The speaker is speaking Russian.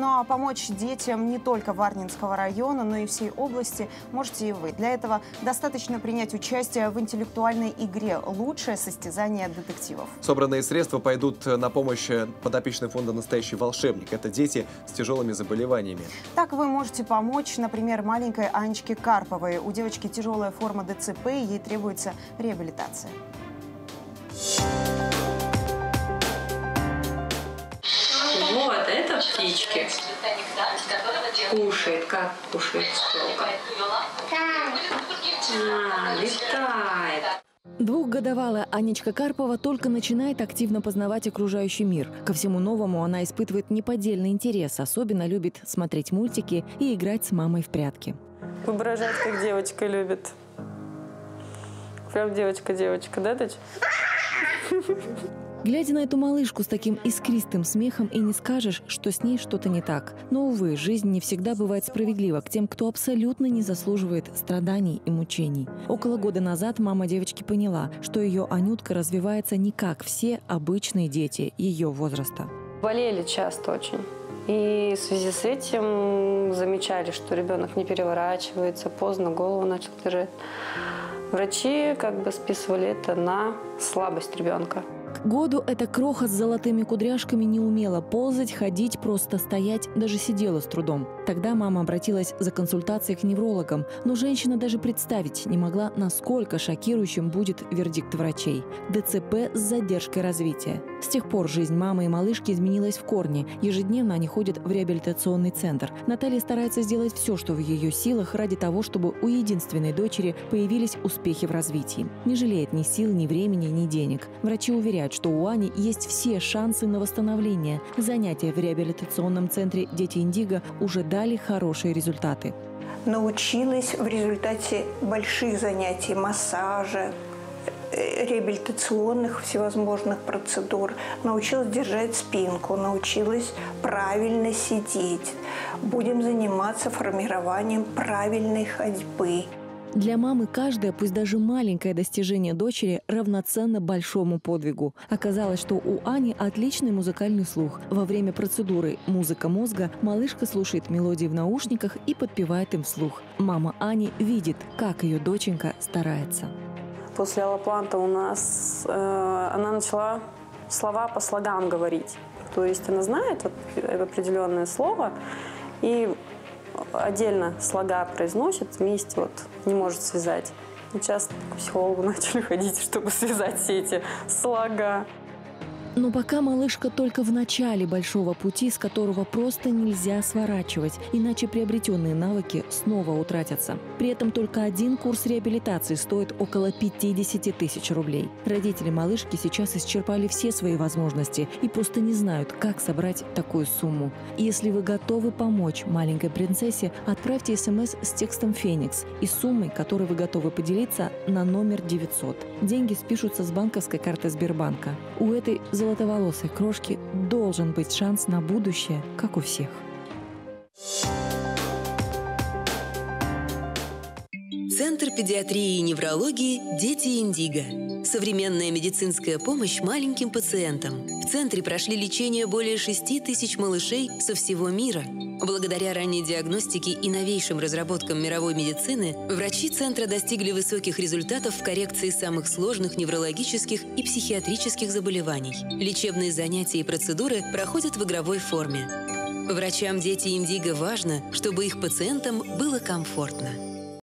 Ну а помочь детям не только Варнинского района, но и всей области можете и вы. Для этого достаточно принять участие в интеллектуальной игре «Лучшее состязание детективов». Собранные средства пойдут на помощь подопечным фонда «Настоящий волшебник». Это дети с тяжелыми заболеваниями. Так вы можете помочь, например, маленькой Анечке Карповой. У девочки тяжелая форма ДЦП, ей требуется реабилитация. Вот, птички. Кушает. Как кушает пчелка? А, летает. Двухгодовалая Анечка Карпова только начинает активно познавать окружающий мир. Ко всему новому она испытывает неподдельный интерес, особенно любит смотреть мультики и играть с мамой в прятки. Воображать, как девочка любит. Прям девочка-девочка, да, дочь? Глядя на эту малышку с таким искристым смехом, и не скажешь, что с ней что-то не так. Но, увы, жизнь не всегда бывает справедлива к тем, кто абсолютно не заслуживает страданий и мучений. Около года назад мама девочки поняла, что ее Анютка развивается не как все обычные дети ее возраста. Болели часто очень. И в связи с этим замечали, что ребенок не переворачивается, поздно голову начал держать. Врачи как бы списывали это на слабость ребенка. Году эта кроха с золотыми кудряшками не умела ползать, ходить, просто стоять, даже сидела с трудом. Тогда мама обратилась за консультацией к неврологам, но женщина даже представить не могла, насколько шокирующим будет вердикт врачей. ДЦП с задержкой развития. С тех пор жизнь мамы и малышки изменилась в корне. Ежедневно они ходят в реабилитационный центр. Наталья старается сделать все, что в ее силах, ради того, чтобы у единственной дочери появились успехи в развитии. Не жалеет ни сил, ни времени, ни денег. Врачи уверяют, что у Ани есть все шансы на восстановление. Занятия в реабилитационном центре «Дети Индиго» уже дали хорошие результаты. Научилась в результате больших занятий массажа, реабилитационных всевозможных процедур, научилась держать спинку, научилась правильно сидеть. Будем заниматься формированием правильной ходьбы. Для мамы каждое, пусть даже маленькое достижение дочери равноценно большому подвигу. Оказалось, что у Ани отличный музыкальный слух. Во время процедуры «Музыка мозга» малышка слушает мелодии в наушниках и подпевает им вслух. Мама Ани видит, как ее доченька старается. После аллопланта у нас э, она начала слова по слогам говорить. То есть она знает вот определенное слово и отдельно слога произносит, вместе вот не может связать. Сейчас к психологу начали ходить, чтобы связать все эти слога. Но пока малышка только в начале большого пути, с которого просто нельзя сворачивать, иначе приобретенные навыки снова утратятся. При этом только один курс реабилитации стоит около 50 тысяч рублей. Родители малышки сейчас исчерпали все свои возможности и просто не знают, как собрать такую сумму. Если вы готовы помочь маленькой принцессе, отправьте смс с текстом «Феникс» и суммой, которой вы готовы поделиться, на номер 900. Деньги спишутся с банковской карты Сбербанка. У этой золотоволосой крошки должен быть шанс на будущее, как у всех. Центр педиатрии и неврологии «Дети Индиго». Современная медицинская помощь маленьким пациентам. Центре прошли лечение более 6 тысяч малышей со всего мира. Благодаря ранней диагностике и новейшим разработкам мировой медицины, врачи центра достигли высоких результатов в коррекции самых сложных неврологических и психиатрических заболеваний. Лечебные занятия и процедуры проходят в игровой форме. Врачам дети Индиго важно, чтобы их пациентам было комфортно.